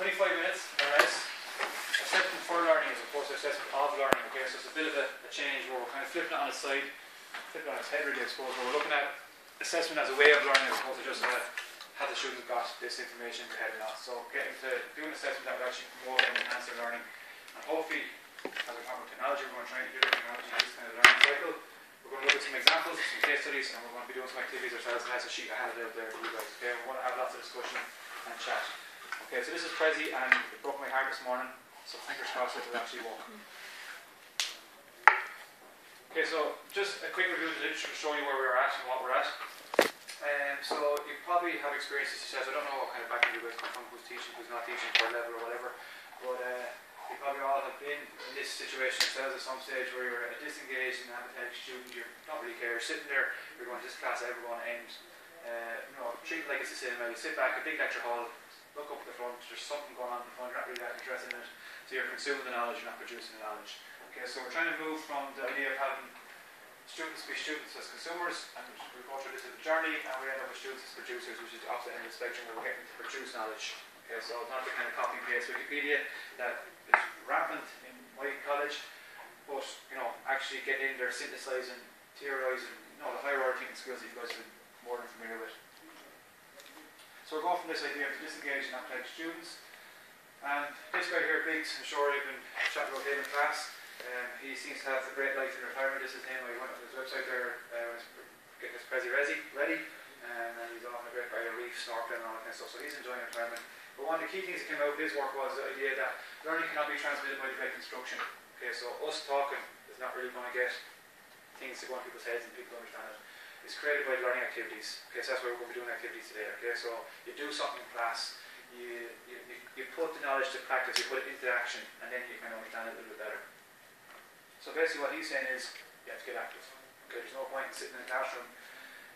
25 minutes or less. Assessment for learning as opposed to assessment of learning. Okay, so it's a bit of a, a change where we're kind of flipping it on its side, flipping it on its head really, I suppose. Where we're looking at assessment as a way of learning as opposed to just uh, have the students got this information in their head not. So getting to do an assessment that would actually promote and enhance their learning. And hopefully, as we talk about technology, we're going to try and do technology in this kind of learning cycle. We're going to look at some examples, some case studies, and we're going to be doing some activities ourselves. And that's a sheet I have out there for you guys. Okay, we're going to have lots of discussion and chat. Okay, so this is Prezi, and it broke my heart this morning. So fingers crossed it will actually work. Okay, so just a quick review of the literature to show you where we're at and what we're at. Um, so you probably have experiences such as I don't know what kind of background you guys come from, who's teaching, who's not teaching, per level or whatever, but uh, you probably all have been in this situation yourselves at some stage where you're a disengaged and apathetic student, you don't really care, you're sitting there, you're going, this class ever going to. Uh, you know, treat it like it's a cinema. You sit back, a big lecture hall, look up the front, there's something going on in the front, you're not really that interested in it, so you're consuming the knowledge, you're not producing the knowledge. Okay, so we're trying to move from the idea of having students be students as consumers, and we go through this journey, and we end up with students as producers, which is the opposite end of the spectrum where we're getting to produce knowledge. Okay, so it's not the kind of copy paste Wikipedia that is rampant in my college, but you know, actually getting in there, synthesizing, theorizing, you know, the higher order thinking skills that you guys are more than familiar with. So we're going from this idea of disengaged and athletic students. And this guy here, Biggs, I'm sure you've been chatting about him in class. Um, he seems to have a great life in retirement. This is him. I went on his website there, uh, getting his Prezi ready, and he's on a great barrier reef, snorkeling, and all that kind of stuff. So he's enjoying retirement. But one of the key things that came out of his work was the idea that learning cannot be transmitted by direct instruction. Okay, so us talking is not really going to get things to go in people's heads and people understand it. It's created by learning activities. Okay, so that's why we're going to be doing activities today. Okay, so you do something in class, you, you, you put the knowledge to practice, you put it into action, and then you can understand it a little bit better. So basically what he's saying is you have to get active. Okay, there's no point in sitting in a classroom.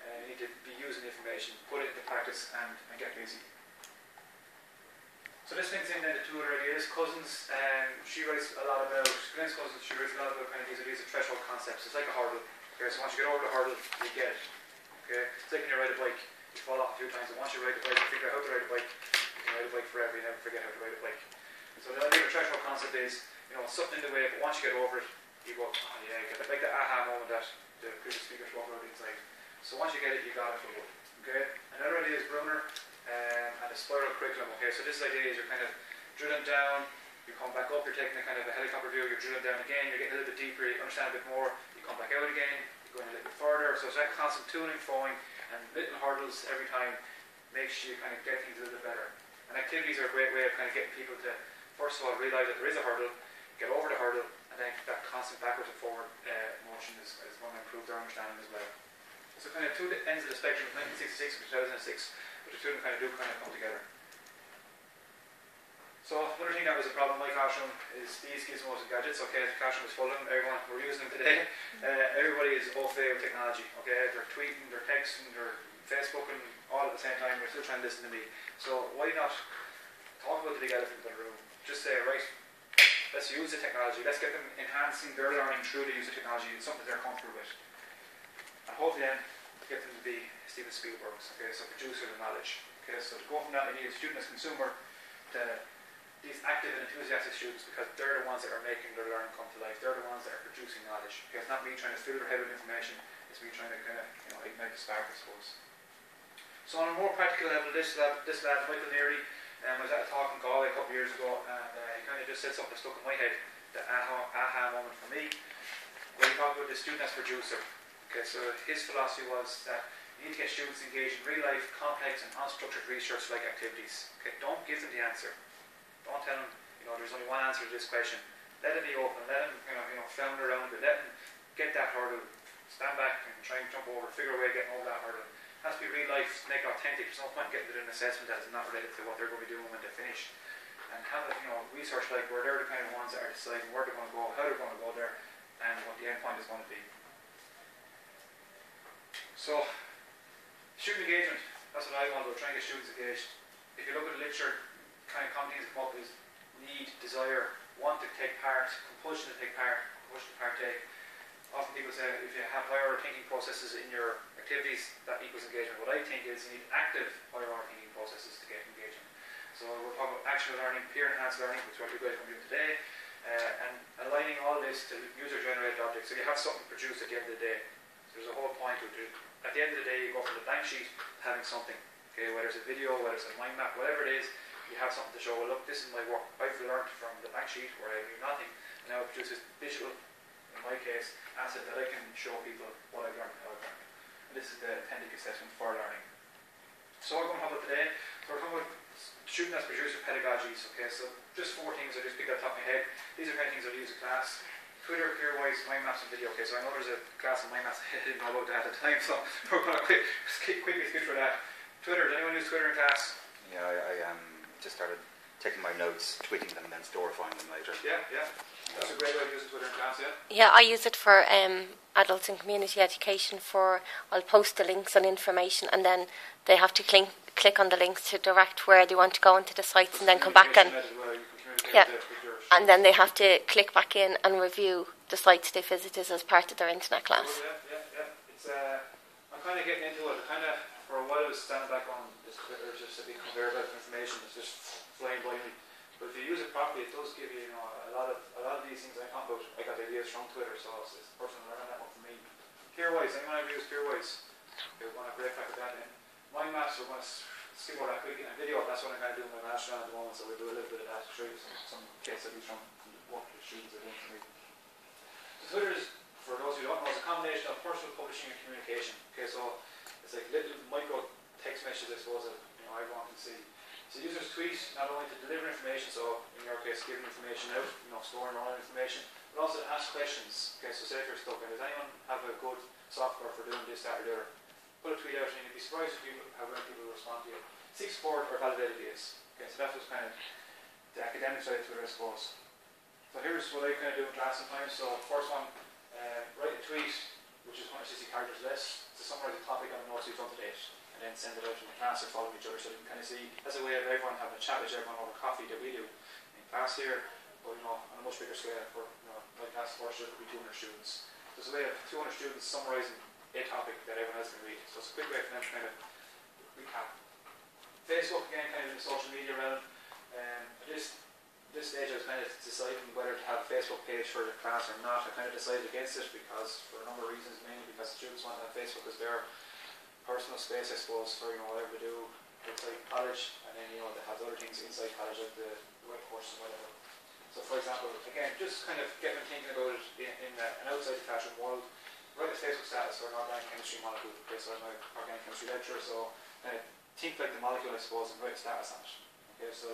Uh, you need to be using the information, put it into practice and, and get busy. So this links in then the two other ideas. Cousins, um, she writes a lot about, Glynis Cousins, she writes a lot about kind of these ideas of threshold concepts. It's like a hurdle. Okay, so once you get over the hurdle, you get it. Okay, it's like when you ride a bike. You fall off a few times, and once you ride a bike, you figure out how to ride a bike. You can ride a bike forever. You never forget how to ride a bike. So the idea of a threshold concept is, you know, something in the way, but once you get over it, you go, oh yeah, you get like the aha moment that the previous speaker spoke about inside. So once you get it, you got it for good. Okay. Another idea is Bruner um, and a spiral curriculum. Okay. So this idea is you're kind of drilling down, you come back up, you're taking a kind of a helicopter view, you're drilling down again, you're getting a little bit deeper, you understand a bit more, you come back out again, you're going a little bit further. So it's that constant tuning, throwing, and little hurdles every time makes you kind of get things a little bit better. And activities are a great way of kind of getting people to, first of all, realize that there is a hurdle, get over the hurdle, and then that constant backwards and forward uh, motion is, is going to improve their understanding as well. So kind of two ends of the spectrum, 1966 and 2006, but the two kind of do kind of come together. So another thing that was a problem in my classroom is these gizmos and gadgets. Okay, the classroom is full of them. Everyone we're using them today. Uh, everybody is au fait with technology. Okay, they're tweeting, they're texting, they're Facebooking all at the same time. They're still trying to listen to me. So why not talk about the big elephant in the room? Just say, right, Let's use the technology. Let's get them enhancing their learning through the use of technology. It's something they're comfortable with. And hopefully then get them to be Steven Spielberg's, okay, so producer of knowledge. Okay, so to go from that idea of student as consumer to these active and enthusiastic students because they're the ones that are making their learning come to life. They're the ones that are producing knowledge. It's not me trying to fill their head with information, it's me trying to kind of you know ignite the spark, I suppose. So on a more practical level, this lad, this lad Michael Neary, um, was at a talk in Galway a couple of years ago, and uh, he kind of just said something that stuck in my head, the aha, aha moment for me, when he talked about the student as producer. Okay, so his philosophy was that you need to get students engaged in real life, complex, and unstructured research like activities. Okay, don't give them the answer. Don't tell them, you know, there's only one answer to this question. Let it be open, let them, you know, you know, flounder around it, let them get that hurdle, stand back and try and jump over, figure a way of getting over that hurdle has to be real life, make it authentic. There's no point getting an assessment that is not related to what they're going to be doing when they finish. And have it, you know, research like where they're the kind of ones that are deciding where they're going to go, how they're going to go there, and what the end point is going to be. So, student engagement, that's what I want to do, try and get students engaged. If you look at the literature, kind of common things come up need, desire, want to take part, compulsion to take part, compulsion to partake. Often people say if you have higher thinking processes in your activities that equals engagement. What I think is you need active higher thinking processes to get engagement. So we're talking about actual learning, peer enhanced learning, which is what you guys are doing today, uh, and aligning all this to user generated objects. So you have something produced at the end of the day. So there's a whole point to it. At the end of the day, you go from the blank sheet to having something. Okay, whether it's a video, whether it's a mind map, whatever it is, you have something to show. Well, look, this is my work. I've learned from the blank sheet where I knew nothing, and now I produce this visual, in my case, asset that I can show people what I've learned and how I've learned. And this is the Tendic assessment for learning. So we're going to talk about today, we're talking about student as producer pedagogies. Okay, so just four things I just picked up top of my head. These are kind of things I use in class. Twitter, Peerwise, mind maps, and video. Okay, so I know there's a class on mind maps. I didn't know about that at the time, so we're going to quick, quickly skip through that. Twitter. Does anyone use Twitter in class? Yeah, I, I um, just started taking my notes, tweeting them, and then storifying them later. Yeah, yeah. That's a great way of using Twitter in class, yeah? Yeah, I use it for um, adults and community education. For I'll post the links and information, and then they have to click click on the links to direct where they want to go into the sites, and then come back and yeah, and then they have to click back in and review the sites they visited as part of their internet class. Yeah, yeah, yeah. It's I'm kind of getting into it. Kind of for a while I was standing back on this Twitter, just a big conveyor belt of information that's just flying by me. But if you use it properly, it does give you, you know, a lot of a lot of these things I talk about. I got ideas from Twitter, so it's, it's personal learning that one for me. Peerwise, anyone ever use Peerwise? We're going to break back that in. Mind maps, we're going to over that quickly in a video. That's what I'm going to do in my master at the moment, so we'll do a little bit of that to show you some, some case studies from what the students are doing for me. So Twitter is, for those who don't know, it's a combination of personal publishing and communication. Okay, so it's like little micro text messages, I suppose, that you know everyone can see. So users tweet not only to deliver information, so in your case, giving information out, you know, storing all information, but also to ask questions. Okay, so say if you're stuck, does anyone have a good software for doing this, that, or the other? Put a tweet out, and you'd be surprised if people, how many people respond to you. Seek support or validate ideas. Okay, so that was kind of the academic side of Twitter, I suppose. So here's what I kind of do in class sometimes. So first one, write a tweet which is 160 characters less, to summarize the topic on the notes you've done to date, and then send it out in the class or follow each other so they can kind of see, as a way of everyone having a chat with everyone over coffee that we do in class here, but you know, on a much bigger scale for, you know, my class first year could be 200 students. There's a way of 200 students summarising a topic that everyone else can read, so it's a quick way for them to kind of recap. Facebook, again, kind of in the social media realm, um, just this stage I was kind of deciding whether to have a Facebook page for the class or not. I kind of decided against it because, for a number of reasons, mainly because students want to have Facebook as their personal space, I suppose, for you know whatever they do outside college, and then you know they have other things inside college like the web courses and whatever. So, for example, again, just kind of get them thinking about it in, in an outside the classroom world. Write a Facebook status for an organic chemistry molecule. Okay, so I'm an organic chemistry lecturer, so uh, think like the molecule, I suppose, and write a status on it. Okay, so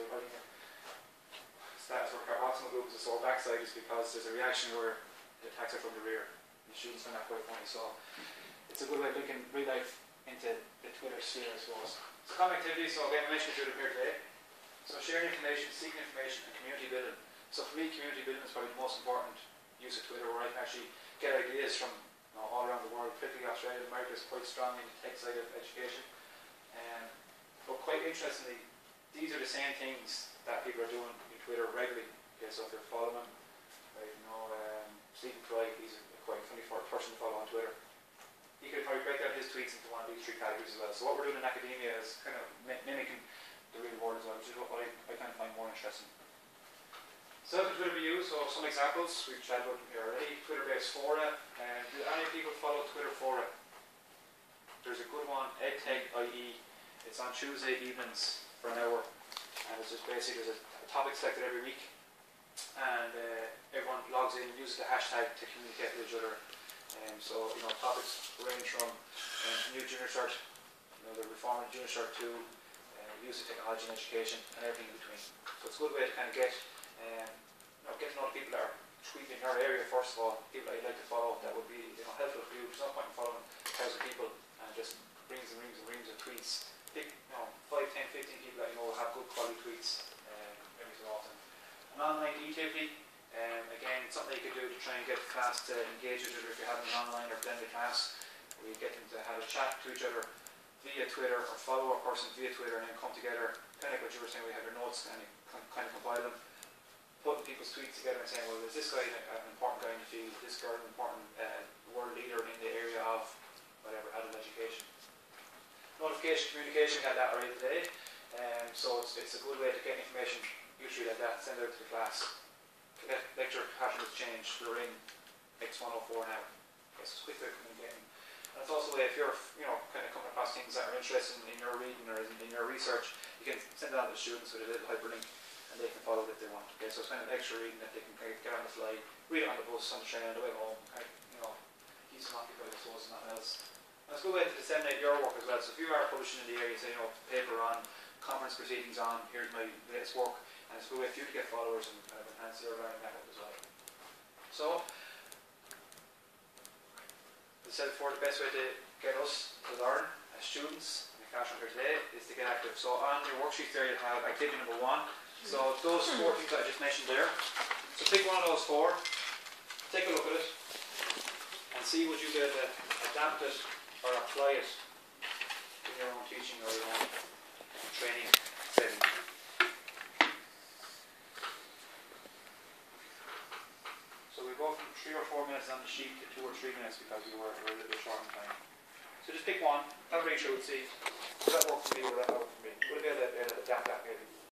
status for carboxyl group is a sore backside is because there's a reaction where it attacks it from the rear. The students find that quite funny. So it's a good way of linking real life into the Twitter sphere, I suppose. So common activities, so again, I mentioned Twitter here today. So sharing information, seeking information, and community building. So for me, community building is probably the most important use of Twitter, where I can actually get ideas from you know, all around the world. Particularly Australia and America is quite strong in the tech side of education. Um, but quite interestingly, these are the same things that people are doing Twitter regularly. Okay, so if you're following, you know, um, Stephen Fry, he's a quite funny person to follow on Twitter. He could probably break down his tweets into one of these three categories as well. So what we're doing in academia is kind of mimicking the real world as well, which is what I, I kind of find more interesting. So can Twitter used? So some examples, we've chatted about them here already. Twitter-based fora. And do any people follow Twitter fora? There's a good one, edtech.ie. It's on Tuesday evenings for an hour. And it's just basically, there's a topic selected every week, and uh, everyone logs in uses the hashtag to communicate with each other. Um, so, you know, topics range from um, new junior cert, you know, the reforming junior cert to uh, use of technology in education, and everything in between. So it's a good way to kind of get, um, you know, get to know the people that are tweeting in your area first of all, people that you'd like to follow that would be, you know, helpful for you. There's no point in following a of people and just reams and reams and reams of tweets. Pick, you know, 5, 10, 15 people that you know have good quality tweets. Um, again, something you could do to try and get the class to engage with each other if you're having an online or blended class, where you get them to have a chat to each other via Twitter or follow a person via Twitter and then come together, kind of like what you were saying, we have your notes and kind of compile them, putting people's tweets together and saying, well, is this guy an important guy in the field, this girl an important uh, world leader in the area of whatever, adult education. Notification communication, got that already today. Um, so it's, it's a good way to get information usually like that, send it out to the class. Le- lecture pattern has changed, we're in X104 now. It's a quick way of communicating. And it's also a way if you're, you know, kind of coming across things that are interesting in your reading or in, your research, you can send it on to the students with a little hyperlink and they can follow it if they want. Okay, so it's kind of extra reading that they can kind of get on the fly, read it on the bus, on the train, on the way home, kind of, you know, keeps them occupied, I suppose, and nothing else. And it's a good way to disseminate your work as well. So if you are publishing in the area, say, you know, paper on, conference proceedings on, here's my latest work, and it's a good way for you to get followers and kind of enhance your learning network as well. So, as I said before, the best way to get us to learn as students in the classroom here today is to get active. So on your worksheet there you have activity number one. So those hmm. four things that I just mentioned there. So pick one of those four, take a look at it, and see would you be able to adapt it or apply it in your own teaching or your own training setting. three or four minutes on the sheet to two or three minutes because we were, a little bit short on time. So just pick one, that ratio would it is. Does that work for me? Will that work for me? Would it be able to adapt that maybe?